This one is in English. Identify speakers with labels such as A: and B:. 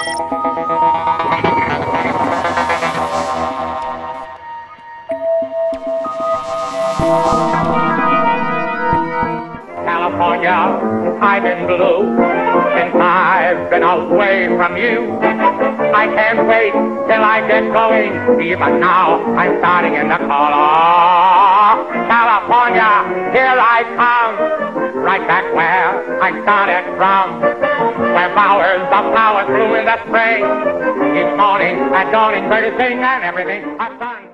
A: California, I've been blue since I've been away from you. I can't wait till I get going. Even now, I'm starting in the color. California, here I come. Right back where I started from. Where flowers, the flowers bloom in the spring. Each morning at dawning, birds sing and everything. I've done.